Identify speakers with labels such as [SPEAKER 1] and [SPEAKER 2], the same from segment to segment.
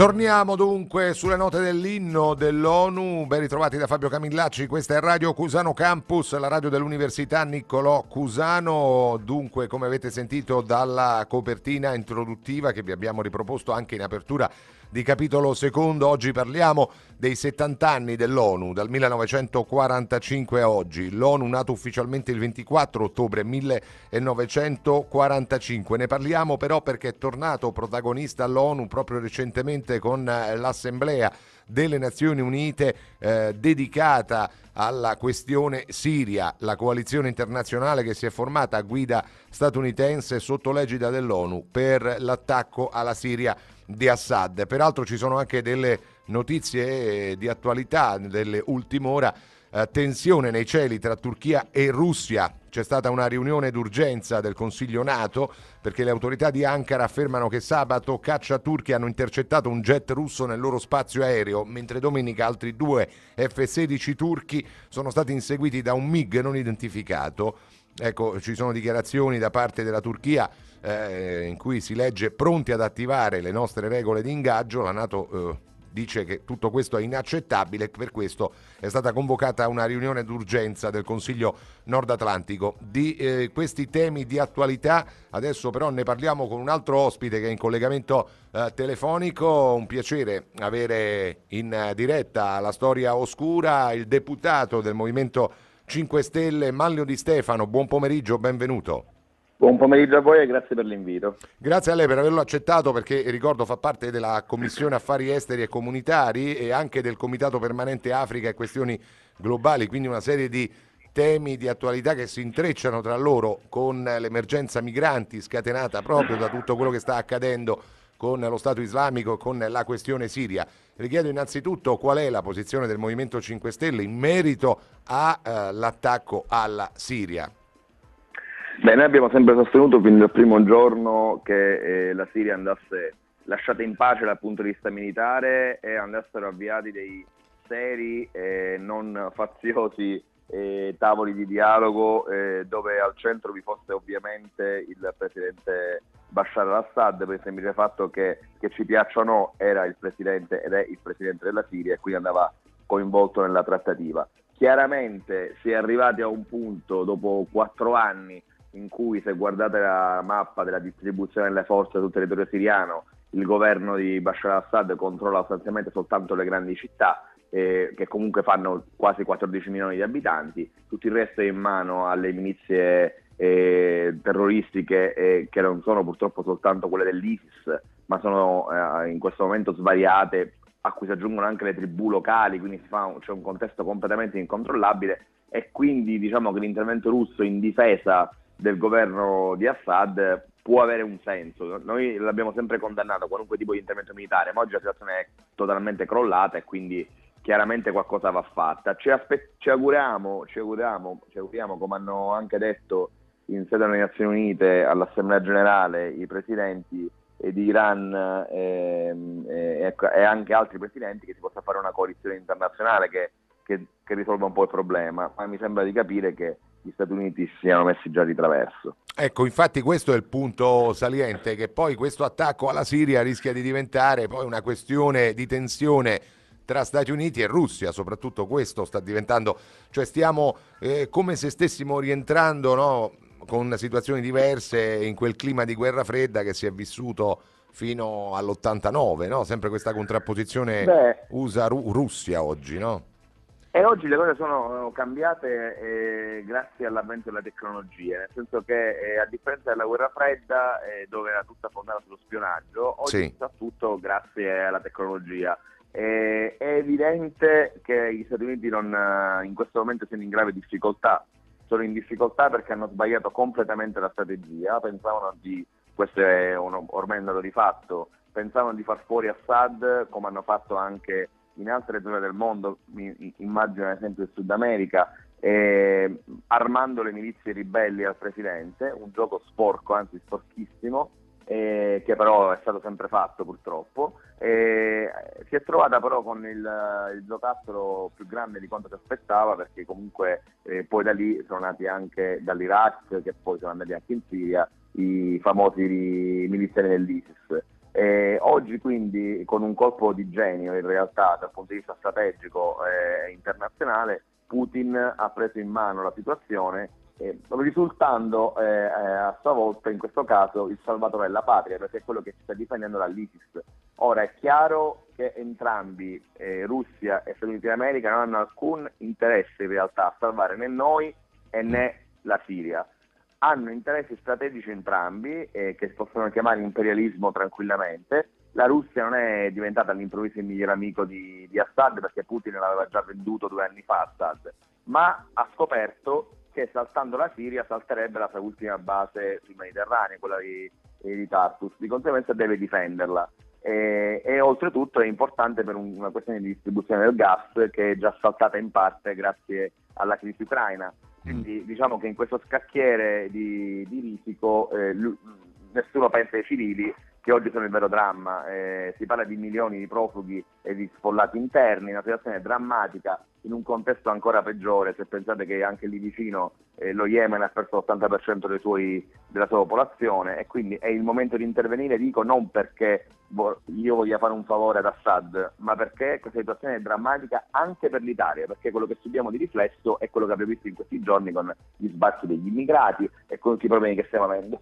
[SPEAKER 1] Torniamo dunque sulle note dell'inno dell'ONU, ben ritrovati da Fabio Camillacci, questa è Radio Cusano Campus, la radio dell'Università Niccolò Cusano, dunque come avete sentito dalla copertina introduttiva che vi abbiamo riproposto anche in apertura di capitolo secondo. Oggi parliamo dei 70 anni dell'ONU, dal 1945 a oggi. L'ONU nato ufficialmente il 24 ottobre 1945. Ne parliamo però perché è tornato protagonista all'ONU proprio recentemente con eh, l'Assemblea delle Nazioni Unite eh, dedicata alla questione Siria, la coalizione internazionale che si è formata a guida statunitense sotto l'egida dell'ONU per l'attacco alla Siria di Assad. Peraltro ci sono anche delle notizie di attualità delle ultime ore. Tensione nei cieli tra Turchia e Russia. C'è stata una riunione d'urgenza del Consiglio NATO perché le autorità di Ankara affermano che sabato caccia turchi hanno intercettato un jet russo nel loro spazio aereo, mentre domenica altri due F-16 turchi sono stati inseguiti da un MiG non identificato. Ecco, ci sono dichiarazioni da parte della Turchia eh, in cui si legge pronti ad attivare le nostre regole di ingaggio, la Nato eh, dice che tutto questo è inaccettabile e per questo è stata convocata una riunione d'urgenza del Consiglio Nord Atlantico. Di eh, questi temi di attualità adesso però ne parliamo con un altro ospite che è in collegamento eh, telefonico, un piacere avere in diretta la storia oscura il deputato del Movimento 5 Stelle Manlio Di Stefano, buon pomeriggio, benvenuto.
[SPEAKER 2] Buon pomeriggio a voi e grazie per l'invito.
[SPEAKER 1] Grazie a lei per averlo accettato perché ricordo fa parte della Commissione Affari Esteri e Comunitari e anche del Comitato Permanente Africa e Questioni Globali, quindi una serie di temi di attualità che si intrecciano tra loro con l'emergenza migranti scatenata proprio da tutto quello che sta accadendo con lo Stato islamico e con la questione siria. Richiedo innanzitutto qual è la posizione del Movimento 5 Stelle in merito all'attacco eh, alla Siria.
[SPEAKER 2] Beh, noi abbiamo sempre sostenuto fin dal primo giorno che eh, la Siria andasse lasciata in pace dal punto di vista militare e andassero avviati dei seri e non faziosi eh, tavoli di dialogo eh, dove al centro vi fosse ovviamente il presidente Bashar al-Assad per il semplice fatto che, che ci piaccia o no era il presidente ed è il presidente della Siria e quindi andava coinvolto nella trattativa. Chiaramente si è arrivati a un punto dopo quattro anni in cui se guardate la mappa della distribuzione delle forze sul territorio siriano, il governo di Bashar al-Assad controlla sostanzialmente soltanto le grandi città, eh, che comunque fanno quasi 14 milioni di abitanti, tutto il resto è in mano alle milizie eh, terroristiche eh, che non sono purtroppo soltanto quelle dell'ISIS, ma sono eh, in questo momento svariate, a cui si aggiungono anche le tribù locali, quindi c'è un contesto completamente incontrollabile e quindi diciamo che l'intervento russo in difesa del governo di Assad può avere un senso. Noi l'abbiamo sempre condannato qualunque tipo di intervento militare, ma oggi la situazione è totalmente crollata e quindi chiaramente qualcosa va fatta. Ci, aspe- ci, auguriamo, ci, auguriamo, ci auguriamo, come hanno anche detto in sede delle Nazioni Unite all'Assemblea Generale i presidenti di Iran ehm, e, e, anche altri presidenti che si possa fare una coalizione internazionale che, che, che risolva un po' il problema, ma mi sembra di capire che gli Stati Uniti si siano messi già di traverso.
[SPEAKER 1] Ecco, infatti questo è il punto saliente, che poi questo attacco alla Siria rischia di diventare poi una questione di tensione tra Stati Uniti e Russia, soprattutto questo sta diventando, cioè stiamo eh, come se stessimo rientrando no, con situazioni diverse in quel clima di guerra fredda che si è vissuto fino all'89, no? sempre questa contrapposizione USA-Russia oggi, no?
[SPEAKER 2] E oggi le cose sono cambiate eh, grazie all'avvento della tecnologia, nel senso che eh, a differenza della guerra fredda, eh, dove era tutta fondata sullo spionaggio, oggi sì. sta tutto grazie alla tecnologia. è evidente che gli Stati Uniti non, eh, in questo momento sono in grave difficoltà, sono in difficoltà perché hanno sbagliato completamente la strategia, pensavano di, questo è un, ormai un dato di fatto, pensavano di far fuori Assad come hanno fatto anche in altre zone del mondo, immagino ad esempio il Sud America, eh, armando le milizie ribelli al presidente, un gioco sporco, anzi sporchissimo, eh, che però è stato sempre fatto purtroppo. Eh, si è trovata però con il, il, giocattolo più grande di quanto si aspettava perché comunque eh, poi da lì sono nati anche dall'Iraq che poi sono andati anche in Siria i famosi miliziani dell'ISIS Eh, oggi quindi con un colpo di genio in realtà dal punto di vista strategico eh, internazionale Putin ha preso in mano la situazione eh, risultando eh, a sua volta in questo caso il salvatore della patria perché è quello che si sta difendendo dall'ISIS. Ora è chiaro che entrambi, eh, Russia e Stati Uniti d'America, non hanno alcun interesse in realtà a salvare né noi né la Siria hanno interessi strategici entrambi, eh, che si possono chiamare imperialismo tranquillamente. La Russia non è diventata all'improvviso il migliore amico di, di Assad perché Putin l'aveva già venduto due anni fa Assad, ma ha scoperto che saltando la Siria salterebbe la sua ultima base sul Mediterraneo, quella di, di Tartus, di conseguenza deve difenderla. E, e, oltretutto è importante per un, una questione di distribuzione del gas che è già saltata in parte grazie alla crisi ucraina. Quindi diciamo che in questo scacchiere di, di risico eh, nessuno pensa ai civili che oggi sono il vero dramma. Eh, si parla di milioni di profughi e di sfollati interni, una situazione drammatica in un contesto ancora peggiore, se pensate che anche lì vicino eh, lo Yemen ha perso l'80% suoi, della sua popolazione e quindi è il momento di intervenire, dico non perché io voglia fare un favore ad Assad, ma perché questa situazione è drammatica anche per l'Italia, perché quello che subiamo di riflesso è quello che abbiamo visto in questi giorni con gli sbarchi degli immigrati e con tutti i problemi che stiamo avendo.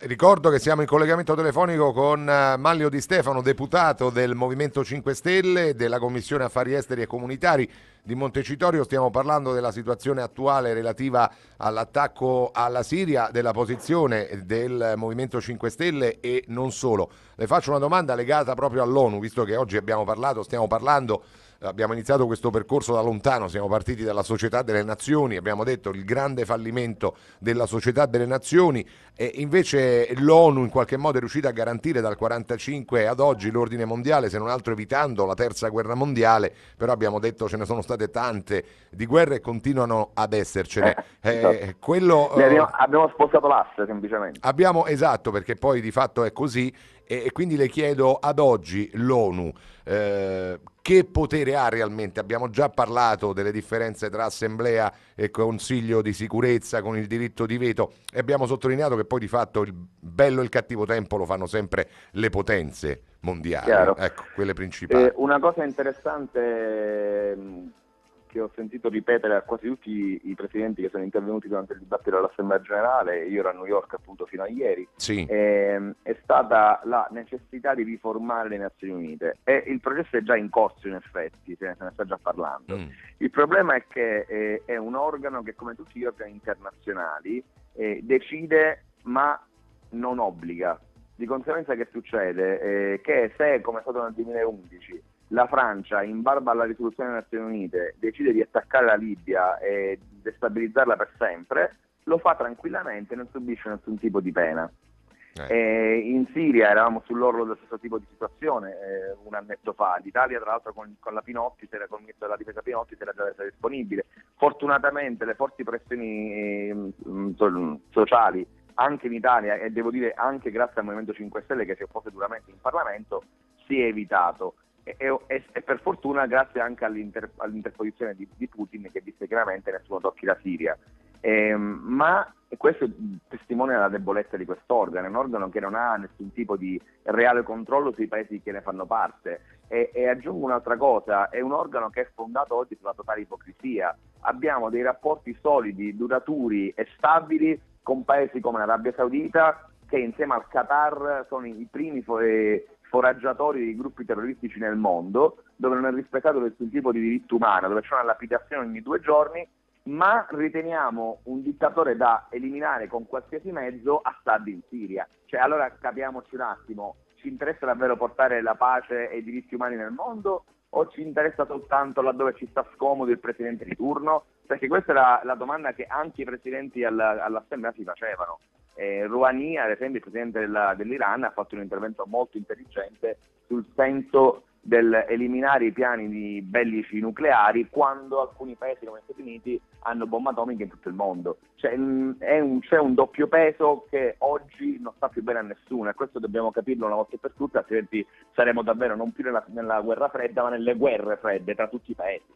[SPEAKER 1] Ricordo che siamo in collegamento telefonico con eh, Maglio Di Stefano, deputato del Movimento 5 Stelle, della Commissione Affari Esteri e Comunitari di Montecitorio. Stiamo parlando della situazione attuale relativa all'attacco alla Siria, della posizione del Movimento 5 Stelle e non solo. Le faccio una domanda legata proprio all'ONU, visto che oggi abbiamo parlato, stiamo parlando abbiamo iniziato questo percorso da lontano, siamo partiti dalla società delle nazioni, abbiamo detto il grande fallimento della società delle nazioni e invece l'ONU in qualche modo è riuscita a garantire dal 1945 ad oggi l'ordine mondiale, se non altro evitando la terza guerra mondiale, però abbiamo detto ce ne sono state tante di guerre e continuano ad essercene.
[SPEAKER 2] Eh, esatto. eh, quello, abbiamo, abbiamo spostato l'asse semplicemente.
[SPEAKER 1] Abbiamo, esatto, perché poi di fatto è così e, e quindi le chiedo ad oggi l'ONU eh, che potere ha realmente? Abbiamo già parlato delle differenze tra Assemblea e Consiglio di sicurezza con il diritto di veto e abbiamo sottolineato che poi di fatto il bello e il cattivo tempo lo fanno sempre le potenze mondiali, ecco, quelle principali.
[SPEAKER 2] Eh, una cosa interessante che ho sentito ripetere a quasi tutti i presidenti che sono intervenuti durante il dibattito dell'Assemblea generale, io ero a New York appunto fino a ieri,
[SPEAKER 1] sì.
[SPEAKER 2] eh, è stata la necessità di riformare le Nazioni Unite e il processo è già in corso in effetti, se ne sta già parlando. Mm. Il problema è che eh, è un organo che come tutti gli organi internazionali eh, decide ma non obbliga. Di conseguenza che succede? Eh, che se come è stato nel 2011 la Francia, in barba alla risoluzione delle Nazioni Unite, decide di attaccare la Libia e destabilizzarla per sempre, lo fa tranquillamente e non subisce nessun tipo di pena. Eh. in Siria eravamo sull'orlo dello stesso tipo di situazione eh, un annetto fa. L'Italia, tra l'altro, con, con la Pinotti, con il ministro della difesa Pinotti, era già resa disponibile. Fortunatamente le forti pressioni eh, sociali anche in Italia e devo dire anche grazie al Movimento 5 Stelle che si oppose duramente in Parlamento si è evitato e, e, e, per fortuna grazie anche all'inter, all'interposizione di, di, Putin che disse chiaramente nessuno tocchi la Siria. Eh, ma questo testimonia la debolezza di quest'organo, un organo che non ha nessun tipo di reale controllo sui paesi che ne fanno parte. E, e aggiungo un'altra cosa, è un organo che è fondato oggi sulla totale ipocrisia. Abbiamo dei rapporti solidi, duraturi e stabili con paesi come l'Arabia Saudita che insieme al Qatar sono i primi foraggiatori dei gruppi terroristici nel mondo, dove non è rispettato nessun tipo di diritto umano, dove c'è una lapidazione ogni due giorni, ma riteniamo un dittatore da eliminare con qualsiasi mezzo Assad in Siria. Cioè, allora capiamoci un attimo, ci interessa davvero portare la pace e i diritti umani nel mondo o ci interessa soltanto laddove ci sta scomodo il presidente di turno? Perché questa è la, domanda che anche i presidenti alla, all'Assemblea si facevano. Eh, Rouhani, ad esempio, il presidente della, dell'Iran, ha fatto un intervento molto intelligente sul senso dell'eliminare i piani di bellici nucleari quando alcuni paesi come gli Stati Uniti hanno bombe atomiche in tutto il mondo. Cioè, un, c'è un doppio peso che oggi non sta più bene a nessuno e questo dobbiamo capirlo una volta per tutte, altrimenti saremo davvero non più nella, nella guerra fredda ma nelle guerre fredde tra tutti i paesi.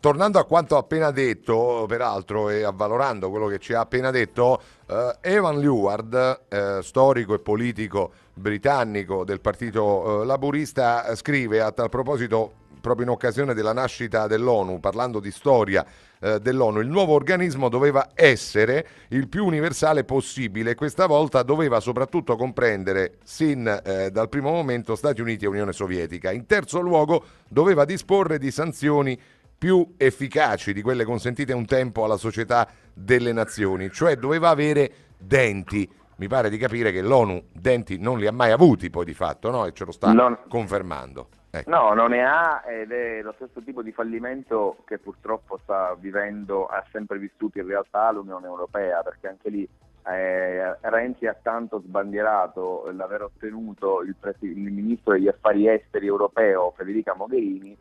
[SPEAKER 1] Tornando a quanto appena detto, peraltro, e avvalorando quello che ci ha appena detto, eh, Evan Leward, eh, storico e politico britannico del Partito eh, Laburista, scrive a tal proposito proprio in occasione della nascita dell'ONU, parlando di storia eh, dell'ONU, il nuovo organismo doveva essere il più universale possibile e questa volta doveva soprattutto comprendere, sin eh, dal primo momento, Stati Uniti e Unione Sovietica. In terzo luogo, doveva disporre di sanzioni più efficaci di quelle consentite un tempo alla società delle nazioni, cioè doveva avere denti. Mi pare di capire che l'ONU denti non li ha mai avuti poi di fatto, no? E ce lo sta non... confermando.
[SPEAKER 2] Ecco. No, non ne ha ed è lo stesso tipo di fallimento che purtroppo sta vivendo, ha sempre vissuto in realtà l'Unione Europea, perché anche lì eh, Renzi ha tanto sbandierato l'aver ottenuto il, pres- il ministro degli affari esteri europeo Federica Mogherini,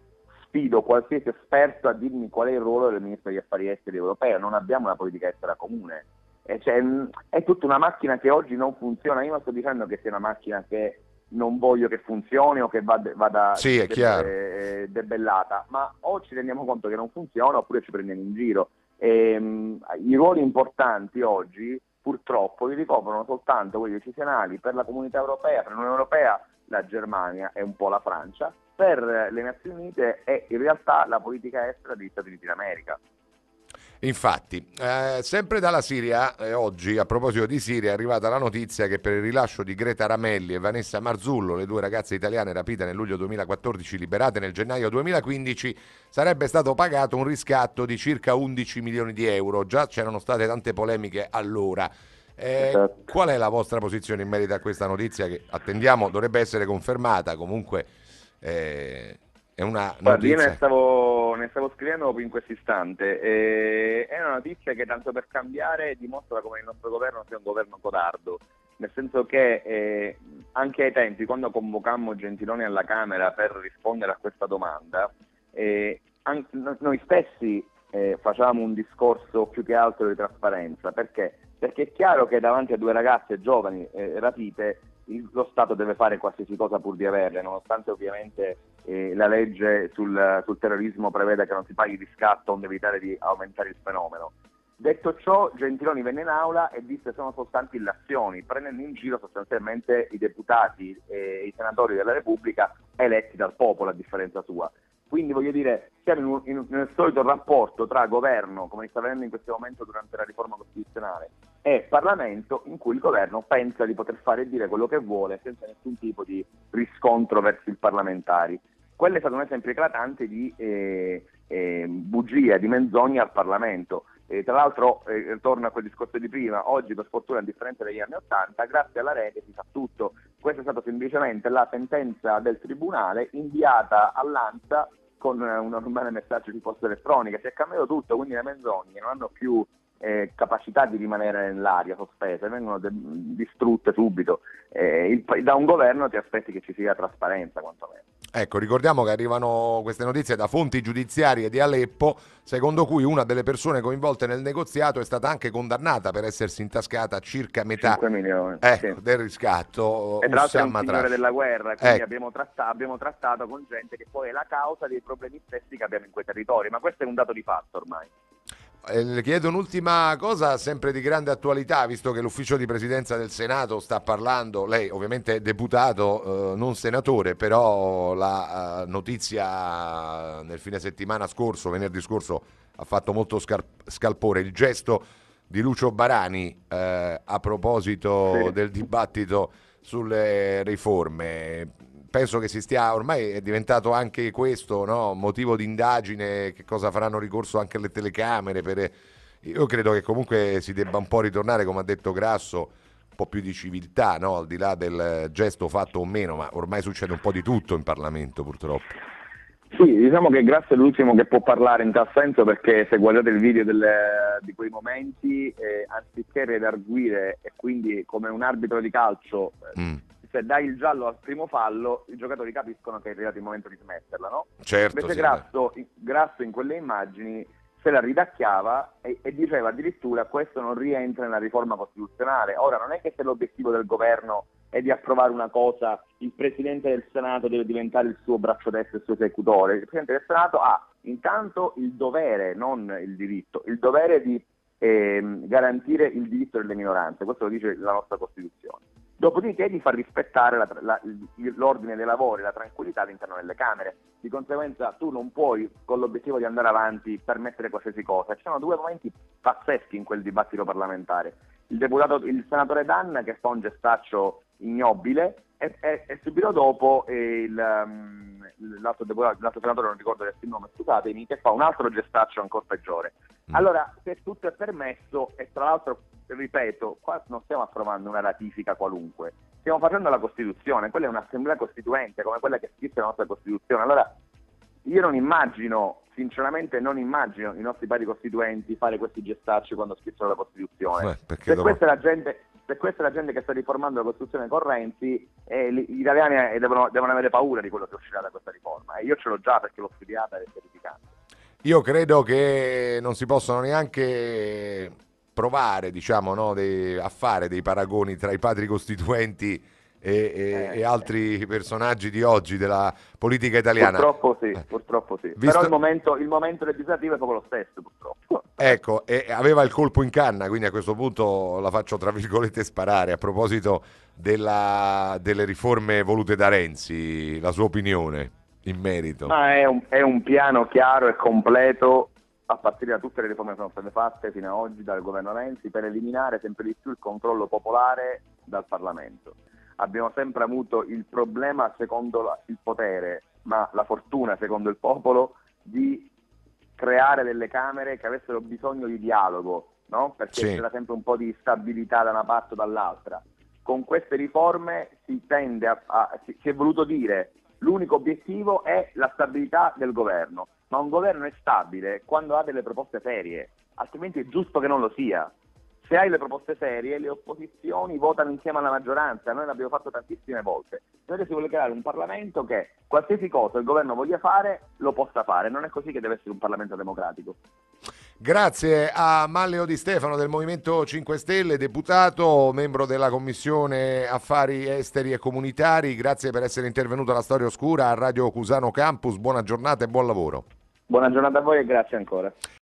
[SPEAKER 2] sfido qualsiasi esperto a dirmi qual è il ruolo del ministro degli affari esteri europeo, non abbiamo una politica estera comune. Cioè, è tutta una macchina che oggi non funziona, io non sto dicendo che sia una macchina che non voglio che funzioni o che vada, vada
[SPEAKER 1] sì, de-
[SPEAKER 2] de- debellata, ma o ci rendiamo conto che non funziona oppure ci prendiamo in giro. E, ehm, I ruoli importanti oggi purtroppo li ricoprono soltanto quelli decisionali per la comunità europea, per l'Unione Europea la Germania e un po' la Francia, per le Nazioni Unite è in realtà la politica estera degli Stati Uniti d'America.
[SPEAKER 1] Infatti, eh, sempre dalla Siria, eh, oggi a proposito di Siria è arrivata la notizia che per il rilascio di Greta Ramelli e Vanessa Marzullo, le due ragazze italiane rapite nel luglio 2014, liberate nel gennaio 2015, sarebbe stato pagato un riscatto di circa 11 milioni di euro. Già c'erano state tante polemiche allora. Eh, esatto. Qual è la vostra posizione in merito a questa notizia che attendiamo dovrebbe essere confermata? Comunque eh, è una
[SPEAKER 2] Guardi, io ne stavo, ne stavo, scrivendo proprio in questo istante. E è una notizia che, tanto per cambiare, dimostra come il nostro governo sia un governo codardo. Nel senso che eh, anche ai tempi, quando convocammo Gentiloni alla Camera per rispondere a questa domanda, eh, anche, noi stessi eh, facevamo un discorso più che altro di trasparenza. Perché? Perché è chiaro che davanti a due ragazze giovani eh, lo Stato deve fare qualsiasi cosa pur di averle, nonostante ovviamente eh, la legge sul, sul, terrorismo preveda che non si paghi riscatto onde evitare di aumentare il fenomeno. Detto ciò, Gentiloni venne in aula e disse sono soltanto illazioni, prendendo in giro sostanzialmente i deputati e i senatori della Repubblica eletti dal popolo, a differenza sua. Quindi voglio dire, siamo in, in, nel solito rapporto tra governo, come sta avvenendo in questo momento durante la riforma costituzionale, e Parlamento, in cui il governo pensa di poter fare e dire quello che vuole senza nessun tipo di riscontro verso i parlamentari. Quello è stato un esempio eclatante di eh, eh, bugia, di menzogna al Parlamento. E tra l'altro, eh, torno a quel discorso di prima, oggi per fortuna a differenza degli anni Ottanta, grazie alla rete si sa tutto. Questa è stata semplicemente la sentenza del Tribunale inviata all'ANSA con un normale messaggio di posta elettronica. Si è cambiato tutto, quindi le menzogne non hanno più eh, capacità di rimanere nell'aria sospese, vengono de- distrutte subito. Eh, il, da un governo ti aspetti che ci sia trasparenza quantomeno.
[SPEAKER 1] Ecco, ricordiamo che arrivano queste notizie da fonti giudiziarie di Aleppo, secondo cui una delle persone coinvolte nel negoziato è stata anche condannata per essersi intascata circa metà
[SPEAKER 2] milioni,
[SPEAKER 1] ecco, sì. del riscatto.
[SPEAKER 2] E tra l'altro è un signore della guerra, quindi ecco. abbiamo, trattato, abbiamo trattato con gente che poi è la causa dei problemi stessi che abbiamo in quei territori, ma questo è un dato di fatto ormai.
[SPEAKER 1] Eh, le chiedo un'ultima cosa, sempre di grande attualità, visto che l'ufficio di presidenza del Senato sta parlando, lei ovviamente è deputato, eh, non senatore, però la uh, notizia nel fine settimana scorso, venerdì scorso, ha fatto molto scar- scalpore il gesto di Lucio Barani eh, a proposito sì. del dibattito sulle riforme penso che si stia, ormai è diventato anche questo no? motivo di indagine, che cosa faranno ricorso anche alle telecamere. Per... Io credo che comunque si debba un po' ritornare, come ha detto Grasso, un po' più di civiltà, no? al di là del gesto fatto o meno, ma ormai succede un po' di tutto in Parlamento purtroppo.
[SPEAKER 2] Sì, diciamo che Grasso è l'ultimo che può parlare in tal senso perché se guardate il video delle, di quei momenti, eh, anziché redarguire e quindi come un arbitro di calcio mm se dai il giallo al primo fallo, i giocatori capiscono che è arrivato il momento di smetterla, no?
[SPEAKER 1] Certo,
[SPEAKER 2] Invece
[SPEAKER 1] sì,
[SPEAKER 2] Grasso, Grasso, in quelle immagini se la ridacchiava e, e, diceva addirittura questo non rientra nella riforma costituzionale. Ora non è che se l'obiettivo del governo è di approvare una cosa, il Presidente del Senato deve diventare il suo braccio destro, il suo esecutore. Il Presidente del Senato ha intanto il dovere, non il diritto, il dovere di eh, garantire il diritto delle minoranze, questo lo dice la nostra Costituzione. Dopodiché di far rispettare la, la, l'ordine dei lavori, la tranquillità all'interno delle Camere. Di conseguenza tu non puoi, con l'obiettivo di andare avanti, permettere qualsiasi cosa. Ci sono due momenti pazzeschi in quel dibattito parlamentare. Il, deputato, il senatore Danna che fa un gestaccio ignobile e, e, e subito dopo il, um, l'altro, deputato, l'altro senatore, non ricordo adesso il nome, scusatemi, che fa un altro gestaccio ancora peggiore. Mm. Allora, se tutto è permesso, e tra l'altro, ripeto, qua non stiamo approvando una ratifica qualunque, stiamo facendo la Costituzione, quella è un'assemblea costituente come quella che scrisse la nostra Costituzione. Allora, io non immagino, sinceramente non immagino i nostri pari costituenti fare questi gestacci quando scrissero la Costituzione. Eh, se, dopo... questa è la gente, se questa è la gente che sta riformando la Costituzione con Renzi, eh, gli italiani eh, devono, devono, avere paura di quello che uscirà da questa riforma. E io ce l'ho già perché l'ho studiata e verificata.
[SPEAKER 1] Io credo che non si possano neanche provare diciamo, no, dei, a fare dei paragoni tra i padri costituenti e, e, eh, e, altri personaggi di oggi della politica italiana.
[SPEAKER 2] Purtroppo sì, purtroppo sì. Visto... Però il momento, il momento, legislativo è proprio lo stesso, purtroppo.
[SPEAKER 1] Ecco, e aveva il colpo in canna, quindi a questo punto la faccio tra virgolette sparare a proposito della, delle riforme volute da Renzi, la sua opinione in merito.
[SPEAKER 2] Ma è un, è un piano chiaro e completo a partire da tutte le riforme che sono state fatte fino ad oggi dal governo Renzi per eliminare sempre di più il controllo popolare dal Parlamento abbiamo sempre avuto il problema secondo il potere, ma la fortuna secondo il popolo, di creare delle Camere che avessero bisogno di dialogo, no? perché sì. c'era sempre un po' di stabilità da una parte o dall'altra. Con queste riforme si tende a, a si, si è voluto dire l'unico obiettivo è la stabilità del governo, ma un governo è stabile quando ha delle proposte serie, altrimenti è giusto che non lo sia se hai le proposte serie, le opposizioni votano insieme alla maggioranza, noi l'abbiamo fatto tantissime volte. Noi si vuole creare un Parlamento che qualsiasi cosa il governo voglia fare lo possa fare, non è così che deve essere un Parlamento democratico.
[SPEAKER 1] Grazie a Malleo Di Stefano del Movimento 5 Stelle, deputato, membro della Commissione Affari Esteri e Comunitari, grazie per essere intervenuto alla Storia Oscura a Radio Cusano Campus, buona giornata e buon lavoro.
[SPEAKER 2] Buona giornata a voi e grazie ancora.